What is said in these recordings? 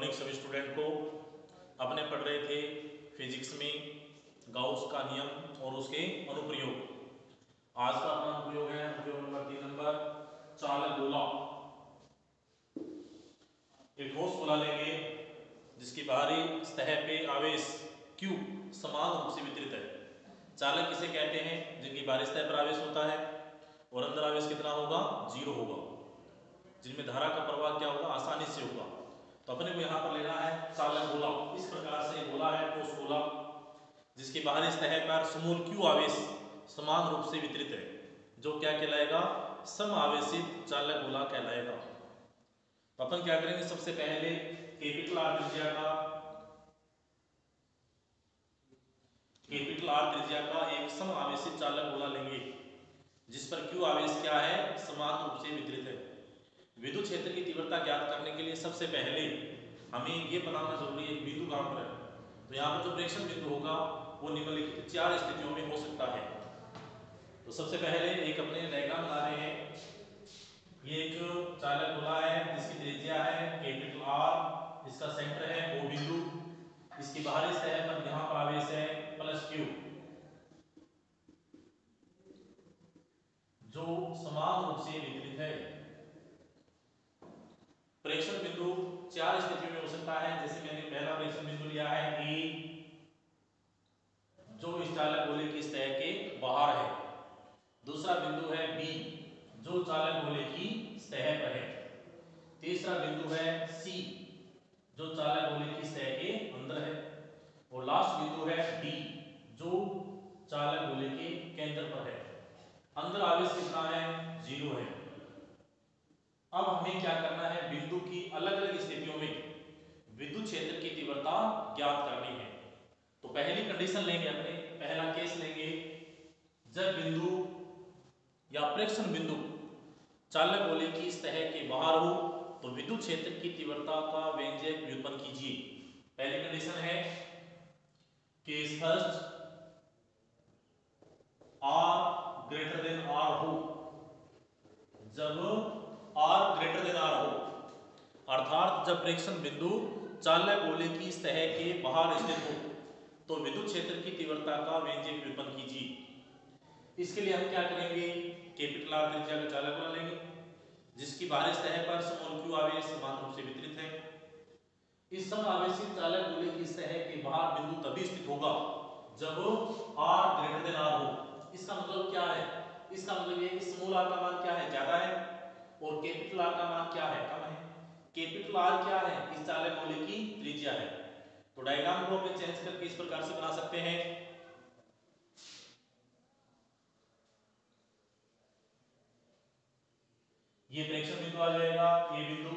Morning सभी student को अपने पढ़ रहे थे फिजिक्स में गाउस का नियम और उसके अनुप्रयोग। आज का अपना अनुप्रयोग है, अनुप्रयोग नंबर तीन नंबर चालक गोला। एक ठोस गोला लेंगे, जिसकी बाहरी सतह पे आवेश Q समान रूप से वितरित है। चालक किसे कहते हैं? जिनकी बाहरी सतह पर आवेश होता है। और अंदर आवेश कितना होगा? ज़ीरो होगा। जिनमें धारा का प्रवाह क्या होगा? आसानी से होगा। तो अपने को यहाँ पर लेना है चालक गोला इस प्रकार से गोला है, ठोस गोला जिसकी बाहरी सतह पर समूल क्यू आवेश, समान रूप से वितरित है, जो क्या कहलाएगा? सम आवेशित चालक गोला कहलाएगा। तो अपन क्या करेंगे? सबसे पहले कैपिटल आर त्रिज्या का कैपिटल आर त्रिज्या का एक सम आवेशित चालक गोला लेंगे, जिस पर क्यू आवेश क्या है? समान रूप से वितरित है। विद्युत क्षेत्र की तीव्रता ज्ञात करने के लिए सबसे पहले हमें ये बनाना ज़रूरी है बिंदु कहाँ पर। है तो यहाँ पर जो प्रेक्षण बिंदु होगा, वो निम्नलिखित चार स्थितियों में हो सकता है। तो सबसे पहले एक अपने डायग्राम बना रहे हैं। ये एक चालक गोला है, जिसकी त्रिज्या है कैपिटल आर इसका सेंटर है ओ बिंदु। इसकी बाहरी सतह पर यहाँ पर आवेश है प्लस क्यू जो समान रूप से वितरित है। प्रेक्षण बिंदु चार स्थितियों में हो सकता है, जैसे मैंने पहला प्रेक्षण बिंदु लिया है ए जो चालक गोले की सतह के बाहर है। दूसरा बिंदु है बी जो चालक गोले की सतह पर है। तीसरा बिंदु है सी जो चालक गोले की सतह के अंदर है और लास्ट बिंदु है डी जो चालक गोले के केंद्र पर है अंदर आवेश कितना है ज़ीरो है अब हमें क्या करना है बिंदु की अलग अलग स्थितियों में विद्युत क्षेत्र की तीव्रता ज्ञात करनी है तो पहली कंडीशन लेंगे अपने, पहला केस लेंगे। जब बिंदु या प्रेक्षण बिंदु चालक गोले की सतह के बाहर हो तो विद्युत क्षेत्र की तीव्रता का व्यंजक व्युत्पन्न कीजिए। पहली कंडीशन है case first R greater than R हो। जब आर ग्रेटर देन आर हो, अर्थात जब प्रेक्षण बिंदु चालक गोले की सतह के बाहर स्थित हो तो विद्युत क्षेत्र की तीव्रता का व्यंजक व्युत्पन्न कीजिए। इसके लिए हम क्या करेंगे? कैपिटल आर त्रिज्या का चालक गोला लेंगे, जिसकी बाहरी सतह पर स्मॉल क्यू आवेश समान रूप से वितरित है। इस सम आवेशित चालक गोले की सतह के बाहर बिंदु तभी स्थित होगा, जब r ग्रेटर देन r हो। इसका मतलब क्या है? इसका मतलब ये कि स्मॉल r का मान क्या है? ज़्यादा है। और कैपिटल R का मान क्या है? कम है। कैपिटल R क्या है इस चालक गोले की त्रिज्या है तो डायग्राम को अपन चेंज करके इस प्रकार से बना सकते हैं। ये प्रेक्षण बिंदु आ जाएगा, ये बिंदु।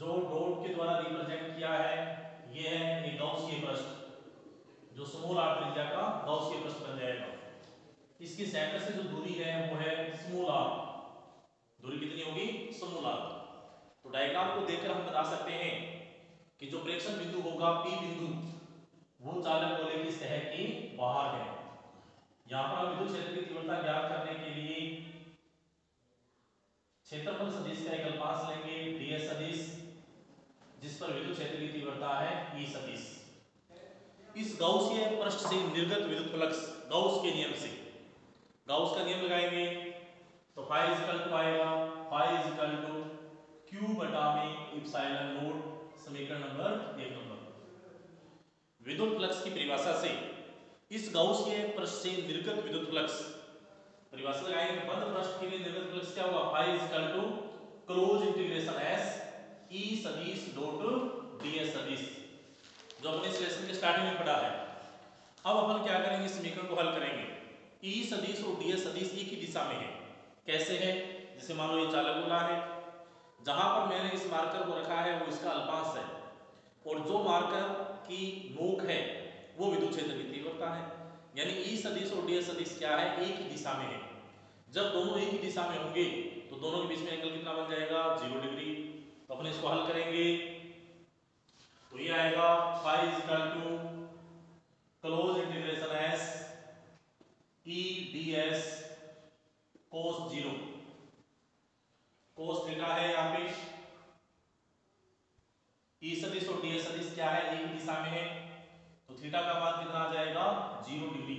जो डॉट के द्वारा रिप्रेजेंट किया है, ये है एक गॉसिय पृष्ठ, जो स्मॉल r त्रिज्या का गॉसिय पृष्ठ बन जाएगा। इसकी सेंटर से जो दूरी है, वो है स्मॉल r दूरी कितनी होगी? स्मॉल r तो डायग्राम को देखकर हम बता सकते हैं कि जो प्रेक्षण बिंदु होगा, P बिंदु, वो चालक गोले की सतह के बाहर है। यहाँ पर विद्युत क्षेत्र की तीव्रता ज्ञात करने के लिए क्षेत्रफल सदिश का एक अल्पांश लेंगे, ds सदिश, जिस पर विद्युत क्षेत्र की तीव्रता है E सदिश। इस गॉसिय पृष्ठ से निर्गत विद्युत फ्लक्स गॉस के नियम से। गॉस का नियम लगाएँगे तो phi इज़ इक्वल टू आएगा, phi is equal to q बटा में एप्सिलॉन नॉट समीकरण नंबर 1 नंबर। विद्युत फ्लक्स की परिभाषा से इस गॉसिय पृष्ठ से निर्गत विद्युत फ्लक्स। परिभाषा लगाएँगे बंद पृष्ठ के लिए निर्गत फ्लक्स क्या होगा phi is equal to close integration s e सदिश डॉट ds सदिश। जो अपने इस लेसन के स्टार्टिंग में पढ़ा है। अब अपन क्या करेंगे? समीकरण को हल करेंगे। E सदिश और ds सदिश एक ही दिशा में है। कैसे है? जैसे मान लो ये चालक गोला है। जहाँ पर मैंने इस मार्कर को रखा है, वो इसका अल्पांश है। और जो मार्कर की नोक है, वो विद्युत क्षेत्र की तीव्रता है। यानी ई सदिश और डी सदिश क्या है? एक ही दिशा में है। जब दोनों एक ही दिशा में होंगे तो दोनों के बीच में एंगल कितना बन जाएगा? ज़ीरो डिग्री तो अपने इसको हल करेंगे तो ये आएगा phi is equal to close integration s e ds cos zero cos theta है यहाँ पे ई सदिश और ds सदिश क्या है? एक दिशा में है। तो थीटा का मान कितना आ जाएगा? Zero degree.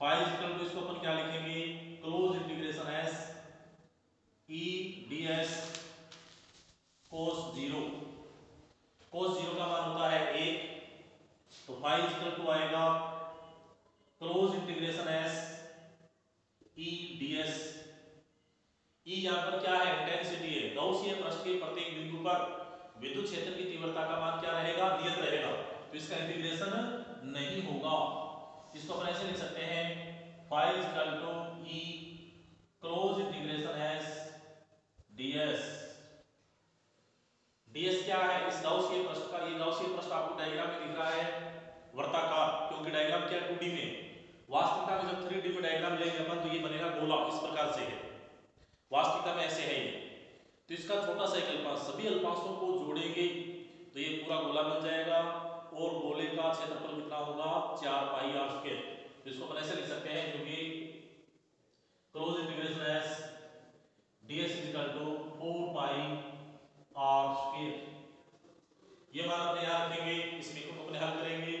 Pi equal to इसको अपन क्या लिखेंगे? Close integration S E D S cos zero cos zero का मान होता है एक। तो पाई इक्वल टू आएगा। Close integration S E D S E यहाँ पर क्या है? इंटेंसिटी है। गौसीय पृष्ठ के प्रत्येक बिंदु पर विद्युत क्षेत्र की तीव्रता का मान क्या रहेगा? नियत रहेगा। तो इसका इंटीग्रेशन नहीं होगा। इसको अपन ऐसे लिख सकते हैं phi equal to E close integration S ds ds क्या है? इस गाउसीय पृष्ठ का, ये गाउसीय पृष्ठ आपको डायग्राम में दिख रहा है वर्ताकार क्योंकि डायग्राम क्या 2D में। वास्तविकता में जब 3D में डायग्राम लेंगे अपन तो ये बनेगा गोला इस प्रकार से है। वास्तविकता में ऐसे है ये। तो इसका छोटा सा एक अल्पांश, सभी अल्पांशों को जोड़ेंगे तो ये पूरा गोला बन जाएगा और गोले का क्षेत्रफल कितना होगा? चार पाई आर स्क्वायर तो इसको अपन ऐसे लिख सकते हैं क्योंकि close integration S ds is equal to 4 pi r square. ये मान अपने यहाँ रखेंगे इस मीटर को अपने हल करेंगे।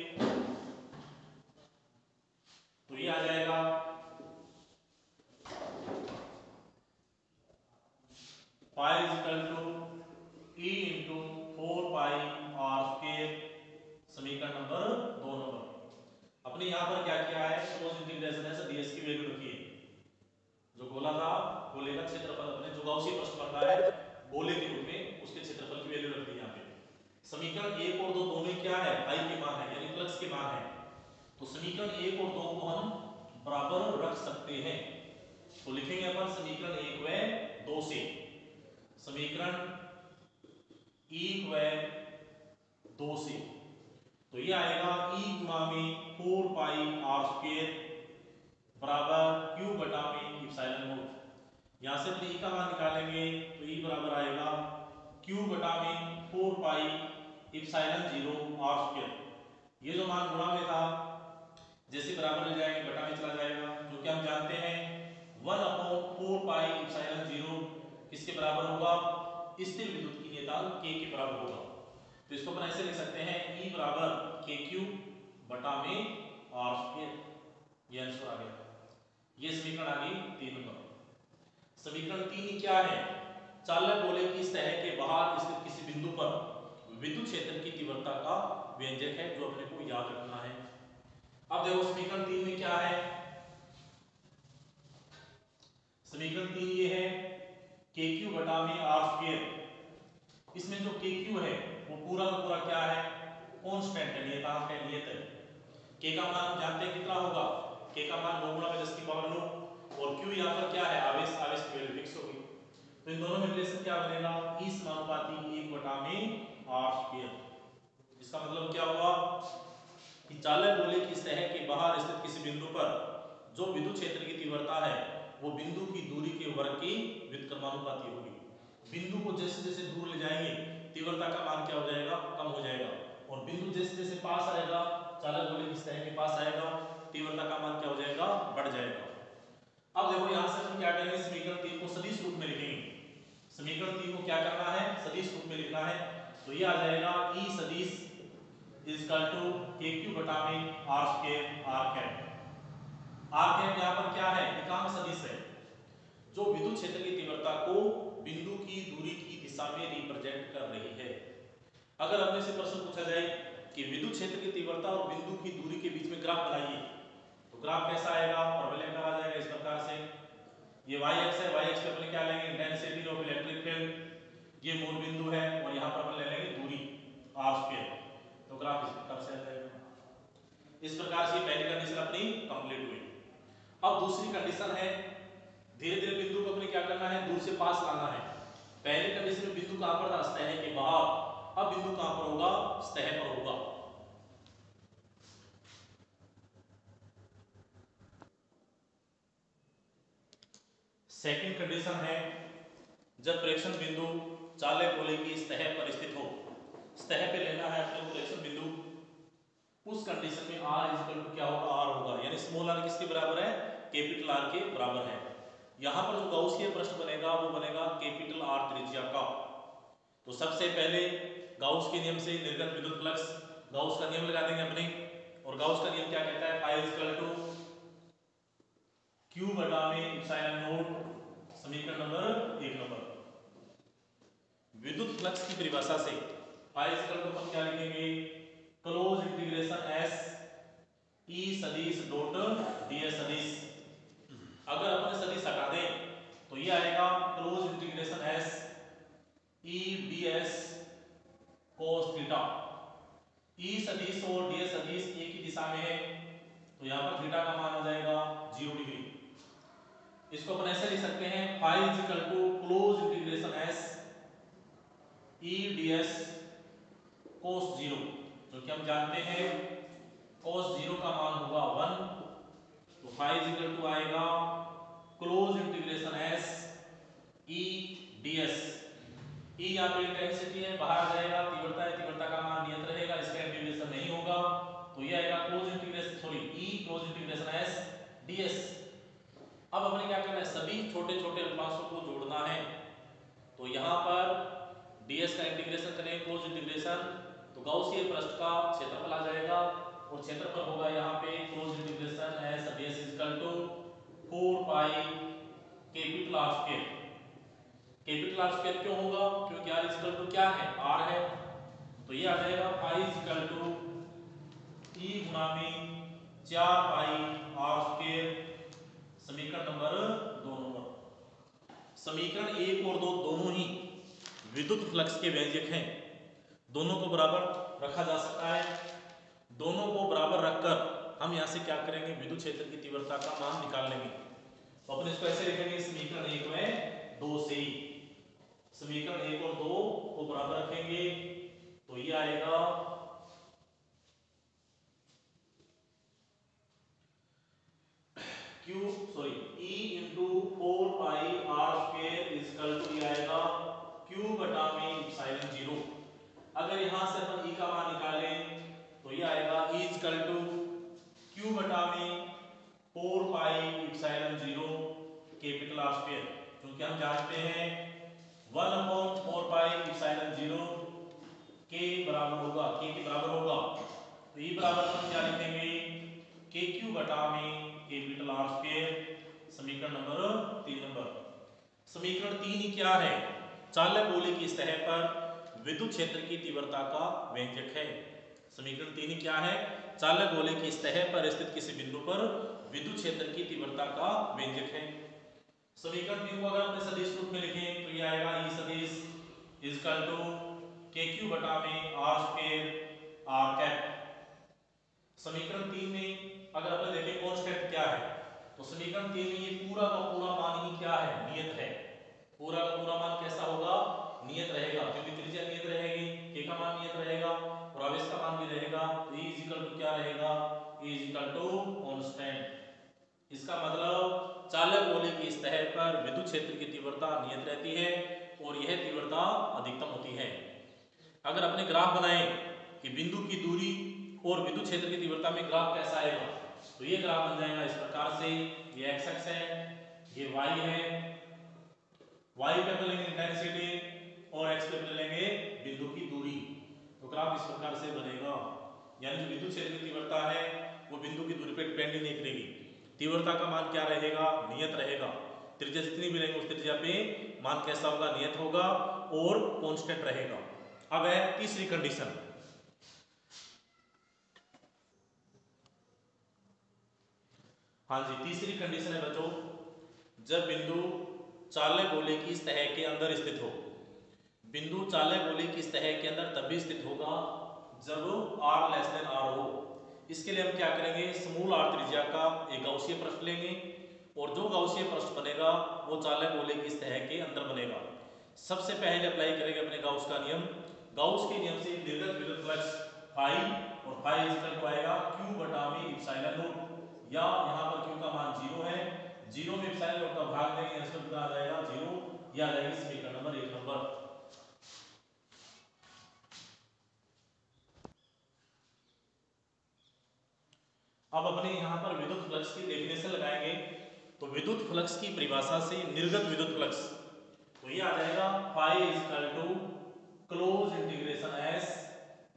तो ये आ जाएगा pi is equal to e into 4 pi r square समीकरण नंबर दो नंबर। अपने यहाँ पर क्या किया है? क्लोज इंटीग्रेशन है ds की वैल्यू रखी है जो गोला था, गोले का क्षेत्रफल अपने जो गाउसी प्रश्न रहा है। गोले के रूप में उसके क्षेत्रफल की वैल्यू रख दी यहाँ पे। समीकरण एक और दो दोनों क्या है? आई के मान है, यानी फ्लक्स के मान है। तो समीकरण एक और दो को हम बराबर रख सकते हैं। तो लिखेंगे अपन समीकरण एक व दो से। समीकरण एक व दो से। तो ये आएगा ई गुणा में फोर पाई आर स्क्वेयर बराबर क्यू बटा में यहाँ से अपने का मान निकालेंगे तो ई बराबर आएगा क्यू बटा में 4 पाई इप्सिलॉन 0 आर स्क्वायर। ये जो मान गुणा में था, जैसे बराबर ले जाएँगे, बटा में चला जाएगा क्योंकि हम जानते हैं 1 अपॉन 4 पाई इप्सिलॉन 0 किसके बराबर होगा स्थिर विद्युत की नियतांक k के बराबर होगा। तो इसको अपन ऐसे लिख सकते हैं E बराबर kq बटा में r स्क्वायर ये आंसर आ गया। ये समीकरण आ गई तीन नंबर। समीकरण तीन क्या है? चालक गोले की सतह के बाहर स्थित किसी बिंदु पर विद्युत क्षेत्र की तीव्रता का व्यंजक है, जो अपने को याद रखना है। अब देखो समीकरण तीन में क्या है? समीकरण तीन ये है क्यू बटा में आर स्क्वायर इसमें जो क्यू है, वो पूरा का पूरा क्या है? कांस्टेंट है नियतांक है नियत है के का मान हम जानते हैं कितना होगा? के का मान नौ गुणा में दस की पावर नौ और क्यू यहाँ पर क्या है? आवेश आवेश की वैल्यू फिक्स होगी तो इन दोनों में रिलेशन क्या बनेगा? ई समानुपाती एक बटा में आर स्क्वायर इसका मतलब क्या हुआ? कि चालक गोले की सतह के बाहर स्थित किसी बिंदु पर जो विद्युत क्षेत्र की तीव्रता है, वो बिंदु की दूरी वर्ग की व्युत्क्रमानुपाती होगी। बिंदु को जैसे जैसे दूर ले जाएँगे, तीव्रता का मान क्या हो जाएगा? कम हो जाएगा। और बिंदु जैसे जैसे पास आएगा, चालक गोले की सतह के पास आएगा, तीव्रता का मान क्या हो जाएगा? बढ़ जाएगा। अब देखो यहाँ से हम क्या करेंगे? समीकरण तीन को सदिश रूप में लिखेंगे। समीकरण तीन को क्या करना है? सदिश रूप में लिखना है। तो ये आ जाएगा ई सदिश इज़ इक्वल टू क्यू बटा में R square R cap R cap यहाँ पर क्या है? एकांक सदिश है। जो विद्युत क्षेत्र की तीव्रता को बिंदु की दूरी की दिशा में रिप्रेजेंट कर रही है। अगर अपने से प्रश्न पूछा जाए कि विद्युत क्षेत्र की तीव्रता और बिंदु की दूरी के बीच में ग्राफ बनाइए तो ग्राफ कैसा आएगा? परपेंडिकुलर आ जाएगा इस प्रकार से? ये y एक्स है, y एक्स पे अपन क्या लेंगे? इंटेंसिटी ऑफ़ इलेक्ट्रिक फ़ील्ड ये मूल बिंदु है और यहाँ पर अपन ले लेंगे दूरी, r स्क्वायर तो ग्राफ इस प्रकार से आ जाएगा। इस प्रकार से पहली कंडीशन अपनी कंप्लीट हुई। अब दूसरी कंडीशन है धीरे धीरे बिंदु को अपने क्या करना है? दूर से पास लाना है। पहले कंडीशन में बिंदु कहाँ पर था? सतह के बाहर। अब बिंदु कहाँ पर होगा? सतह पर होगा। सेकंड कंडीशन है, जब प्रेक्षण बिंदु चाले गोले की सतह पर स्थित हो, सतह पे लेना है अपने प्रेक्षण बिंदु। उस कंडीशन में r इक्वल टू क्या होगा? R होगा। यानी स्मॉल r किसके बराबर है? कैपिटल R के बराबर है। यहाँ पर जो गाउसियन प्रश्न बनेगा, वो बनेगा कैपिटल आर त्रिज्या का। तो सबसे पहले गाउस के नियम से निर्गत विद्युत फ्लक्स, गाउस का नियम लगा देंगे अपने। और गाउस का नियम क्या कहता है? फाइव इक्वल टू क्यू बटा में इप्सिलॉन नोट समीकरण नंबर एक नंबर। विद्युत फ्लक्स की परिभाषा से फाइव इक्वल टू हम क्या लिखेंगे? क्लोज इंटीग्रेशन एस, ई सदिश डॉट ds सदिश। अगर अपन सदिश हटा दें तो ये आएगा close integration S E D S cos theta E सदिश और ds सदिश एक ही दिशा में है तो यहाँ पर थीटा का मान आ जाएगा ज़ीरो डिग्री। इसको अपन ऐसे लिख सकते हैं five is equal to close integration S E D S cos zero जो कि हम जानते हैं कोस ज़ीरो का मान होगा वन तो फाइव इज़ इक्वल टू आएगा close integration S E D S E यहाँ पे इंटेंसिटी है बाहर आ जाएगा तीव्रता है तीव्रता का मान नियत रहेगा इसका इंटीग्रेशन नहीं होगा तो ये आएगा close integration sorry E close integration S DS अब अपने क्या करना है सभी छोटे छोटे अल्पांशों को जोड़ना है तो यहाँ पर डीएस का इंटीग्रेशन करें क्लोज इंटीग्रेशन तो गाउसियन पृष्ठ का क्षेत्रफल आ जाएगा और क्षेत्रफल होगा यहाँ पे close integration S is equal to 4 pi capital R square capital R square क्यों होगा? क्योंकि आर इक्वल टू क्या है? आर है। तो ये आ जाएगा पाई इक्वल टू ई गुणा में चार पाई आर स्क्वायर समीकरण नंबर दो नंबर। समीकरण एक और दो, दोनों ही विद्युत फ्लक्स के व्यंजक हैं। दोनों को बराबर रखा जा सकता है। दोनों को बराबर रखकर हम यहाँ से क्या करेंगे? विद्युत क्षेत्र की तीव्रता का मान निकाल लेंगे तो अपन इसको ऐसे लिखेंगे, समीकरण एक में दो से ही समीकरण एक और दो को बराबर रखेंगे तो ये आएगा। Q sorry E into four pi R square is equal to ये आएगा Q बटा में इप्सिलॉन ज़ीरो अगर यहाँ से अपन E का मान निकालें तो ये आएगा E इजकल टू Q बटा में four pi epsilon zero capital R square क्योंकि हम जानते हैं one upon four pi epsilon zero के बराबर होगा के के बराबर होगा। तो E बराबर हम क्या लिखेंगे? के क्यू बटा में कैपिटल आर स्क्वायर समीकरण नंबर तीन नंबर। समीकरण तीन ही क्या है? चालक गोले की सतह पर विद्युत क्षेत्र की तीव्रता का व्यंजक है। समीकरण तीन क्या है? चालक गोले की सतह पर स्थित किसी बिंदु पर विद्युत क्षेत्र की तीव्रता का व्यंजक है। समीकरण तीन को अगर अपने सदिश रूप में लिखें तो ये आएगा ई सदिश इजकल टू के क्यू बटा में आर स्क्वायर आर कैप। समीकरण तीन में अगर अपन देखें कांस्टेंट क्या है तो समीकरण तीन में ये पूरा का पूरा मान ही क्या है? नियत है। पूरा का पूरा मान कैसा होगा? नियत रहेगा, क्योंकि त्रिज्या नियत रहेगी के का मान नियत रहेगा और आवेश का मान भी रहेगा तो e इक्वल टू क्या रहेगा? e इक्वल टू कांस्टेंट इसका मतलब चालक गोले की सतह पर विद्युत क्षेत्र की तीव्रता नियत रहती है और यह तीव्रता अधिकतम होती है। अगर अपने ग्राफ बनाएँ कि बिंदु की दूरी और विद्युत क्षेत्र की तीव्रता में ग्राफ कैसा आएगा तो ये ग्राफ बन जाएगा इस प्रकार से, ये एक्स एक्स है, ये वाई है। वाई पे इंटेंसिटी और एक्स पे लेंगे बिंदु की दूरी। तो ग्राफ इस प्रकार से बनेगा। यानी जो विद्युत क्षेत्र की तीव्रता है, वो बिंदु की दूरी पे डिपेंड नहीं करेगी। तीव्रता का मान क्या रहेगा? नियत रहेगा। त्रिज्या जितनी भी रहेंगे, उस त्रिज्या पे मान कैसा होगा? नियत होगा और कांस्टेंट रहेगा। अब है तीसरी कंडीशन हाँ जी, तीसरी कंडीशन है बच्चों। जब बिंदु चालक गोले की सतह के अंदर स्थित हो बिंदु चालक गोले की सतह के अंदर तभी स्थित होगा जब r लेस देन r हो इसके लिए हम क्या करेंगे? समूल r त्रिज्या का एक गाउसीय पृष्ठ लेंगे और जो गाउसीय पृष्ठ बनेगा, वो चालक गोले की सतह के अंदर बनेगा। सबसे पहले अप्लाई करेंगे अपने गाउस का नियम। गाउस के नियम से निर्गत विद्युत फ्लक्स फाई और फाई इक्वल टू आएगा q बटा में इप्सिलॉन नोट। या यहाँ पर q का मान ज़ीरो है। ज़ीरो में इप्सिलॉन नोट का भाग देंगे इसमें कितना आ जाएगा ज़ीरो या आ जाएगी समीकरण नंबर एक नंबर। अब अपने यहाँ पर विद्युत फ्लक्स की डेफिनेशन लगाएँगे। तो विद्युत फ्लक्स की परिभाषा से निर्गत विद्युत फ्लक्स। तो ये आ जाएगा phi is equal to close integration S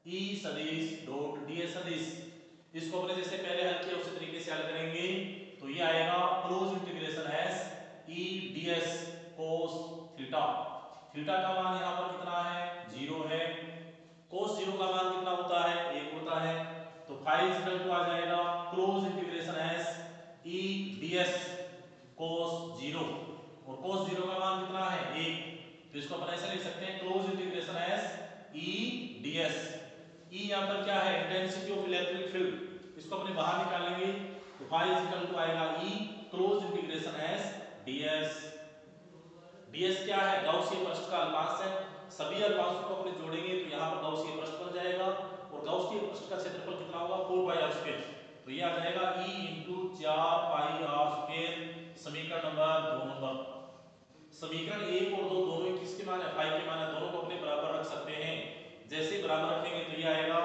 E सदिश डॉट डी एस सदिश। इसको अपने जैसे पहले हल किया, उसी तरीके से हल करेंगे। तो ये आएगा close integration S E D S cos theta theta का मान यहाँ पर कितना है? ज़ीरो है। कोस ज़ीरो का मान कितना होता है? एक होता है। तो फाइव इक्वल टू आ जाएगा close integration S E D S cos zero और कोस ज़ीरो का मान कितना है एक तो इसको अपन ऐसे लिख सकते हैं close integration S E D S E यहाँ पर क्या है? इंटेंसिटी ऑफ़ इलेक्ट्रिक फ़ील्ड इसको अपने बाहर निकालेंगे तो फाइव इक्वल टू आएगा E close integration S D S D S क्या है? गाउसियन पृष्ठ का अल्पांश है। सभी अल्पांशों को अपने जोड़ेंगे तो यहाँ पर गाउसियन पृष्ठ बन जाएगा। और गाउसियन पृष्ठ का क्षेत्रफल कितना होगा? 4 पाई आर स्क्वायर तो ये आ जाएगा इनटू 4 पाई आर स्क्वायर समीकरण नंबर 2 नंबर। समीकरण 1 और 2 दोनों ही किसके मान फाई के मान, दोनों को अपने बराबर रख सकते हैं। जैसे बराबर रखेंगे तो ये आएगा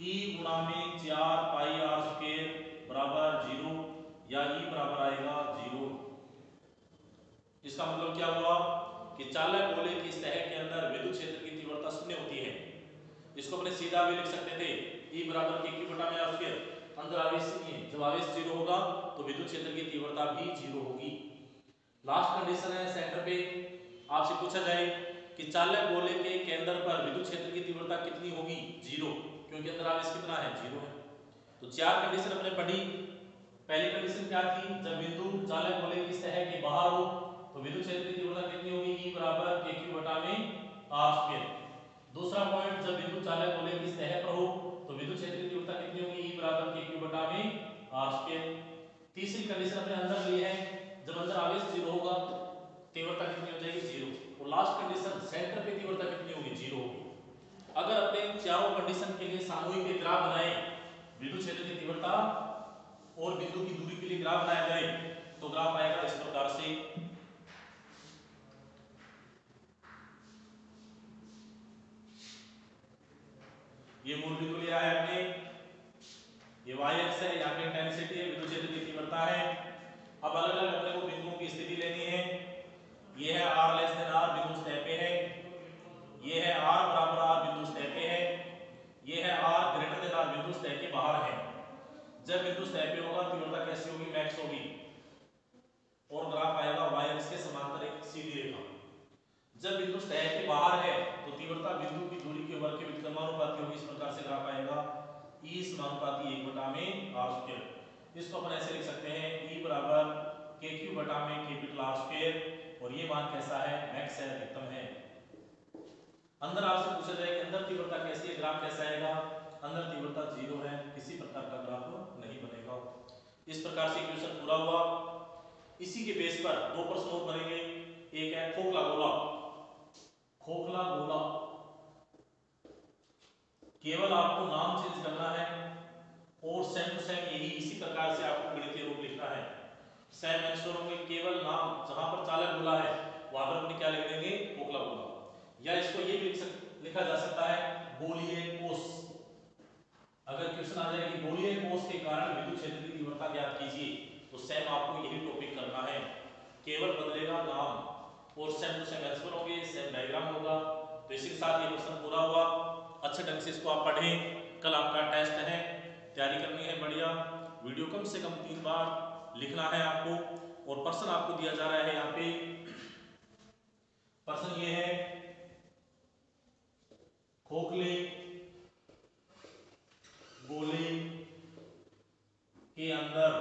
E गुणा में 4 पाई आर स्क्वायर बराबर 0 या E बराबर आएगा 0 इसका मतलब क्या हुआ कि चालक गोले की सतह के अंदर विद्युत क्षेत्र की तीव्रता शून्य होती है। इसको अपने सीधा भी लिख सकते थे E बराबर के बटा में आर स्क्वायर अंदर आवेश नहीं है, जब आवेश ज़ीरो होगा तो विद्युत क्षेत्र की तीव्रता भी ज़ीरो होगी। लास्ट कंडीशन है, सेंटर पे आपसे पूछा जाए कि चालक गोले के केंद्र पर विद्युत क्षेत्र की तीव्रता कितनी होगी? ज़ीरो। क्योंकि अंदर आवेश कितना है? ज़ीरो है। तो चार कंडीशन हमने पढ़ी। पहली कंडीशन क्या थी? जब बिंदु चालक गोले की सतह के बाहर हो तो विद्युत क्षेत्र की तीव्रता कितनी होगी? E बराबर kq बटा में r स्क्वायर दूसरा पॉइंट जब बिंदु चालक गोले की सतह पर हो तो विद्युत क्षेत्र की तीव्रता कितनी होगी? E बराबर kq बटा में r स्क्वायर तीसरी कंडीशन अपने अंदर ली है जब अंदर आवेश ज़ीरो होगा, तीव्रता कितनी हो जाएगी? ज़ीरो। और लास्ट कंडीशन सेंटर पे तीव्रता कितनी होगी? ज़ीरो होगी। अगर अपने चारों कंडीशन के लिए सामूहिक ग्राफ बनाए विद्युत क्षेत्र की तीव्रता और बिंदु की दूरी के लिए ग्राफ बनाया जाए तो ग्राफ आएगा इस प्रकार से। ये मूल बिंदु लिया है हमने। ये y अक्ष है, यहाँ पे इंटेंसिटी है विद्युत क्षेत्र की तीव्रता है। अब अलग अलग अपने को बिंदुओं की स्थिति लेनी है। ये है r लेस देन r बिंदु सतह पे है। ये है r बराबर r बिंदु सतह पे है। ये है r ग्रेटर देन r बिंदु सतह के बाहर है। जब बिंदु सतह पे होगा तीव्रता कैसी होगी मैक्स होगी। और ग्राफ आएगा, y अक्ष के समांतर एक सीधी रेखा जब बिंदु सतह के बाहर है तो तीव्रता बिंदु की दूरी के वर्ग के व्युत्क्रमानुपाती होगी। इस प्रकार से ग्राफ आएगा E समानुपाती 1 बटा में r स्क्वायर इसको अपन ऐसे लिख सकते हैं E बराबर kq बटा में कैपिटल R स्क्वायर और ये मान कैसा है? मैक्स है, अधिकतम है। अंदर आपसे पूछा जाए कि अंदर तीव्रता कैसी है, ग्राफ कैसा आएगा? अंदर तीव्रता ज़ीरो है, किसी प्रकार का ग्राफ नहीं बनेगा। इस प्रकार से इक्वेशन पूरा हुआ। इसी के बेस पर दो प्रश्न और बनेंगे। एक है खोखला गोला। खोखला गोला। केवल आपको नाम चेंज करना है। और सेम टू सेम यही इसी प्रकार से आपको गणितीय रूप लिखना है। सेम आंसरों में केवल नाम जहाँ पर चालक गोला है वहाँ पर अपने क्या लिख देंगे? खोखला गोला या इसको ये भी लिख सक, लिखा जा सकता है गोलीय कोष अगर क्वेश्चन आ जाए कि गोलीय कोष के कारण विद्युत क्षेत्र की तीव्रता ज्ञात कीजिए तो सेम आपको यही टॉपिक करना है। केवल बदलेगा नाम और सेम टू सेम आंसर होंगे सेम डायग्राम होगा। तो इसी के साथ ये क्वेश्चन पूरा हुआ। अच्छे ढंग से इसको आप पढ़ें। कल आपका टेस्ट है। तैयारी करनी है, बढ़िया। वीडियो कम से कम तीन बार लिखना है आपको और पर्सन आपको दिया जा रहा है यहाँ पे। पर्सन ये है, खोखले, गोले के अंदर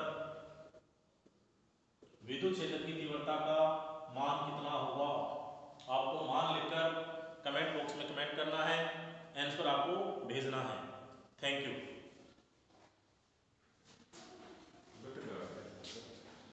विद्युत क्षेत्र की तीव्रता का मान कितना होगा, आपको मान लिखकर कमेंट बॉक्स में कमेंट करना है आंसर आपको भेजना है। Thank you